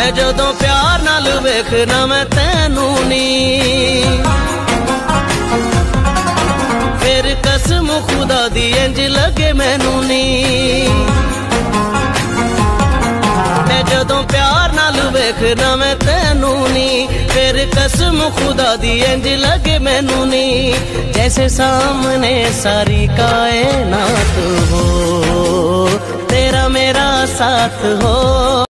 ਮੈਂ ਜਦੋਂ ਪਿਆਰ ਨਾਲ ਵੇਖਣਾ ਮੈਂ ਤੈਨੂੰ ਨੀ। ਫਿਰ ਕਸਮ ਖੁਦਾ ਦੀ ਇੰਜ ਲੱਗੇ ਮੈਨੂੰ ਨੀ। ਮੈਂ ਜਦੋਂ ਪਿਆਰ ਨਾਲ ਵੇਖਣਾ ਮੈਂ ਤੈਨੂੰ ਨੀ। ਫਿਰ ਕਸਮ ਖੁਦਾ ਦੀ ਇੰਜ ਲੱਗੇ ਮੈਨੂੰ ਨੀ। ਜੈਸੇ ਸਾਹਮਣੇ ਸਾਰੀ ਕਾਇਨਾਤ ਹੋ, ਤੇਰਾ ਮੇਰਾ ਸਾਥ ਹੋ।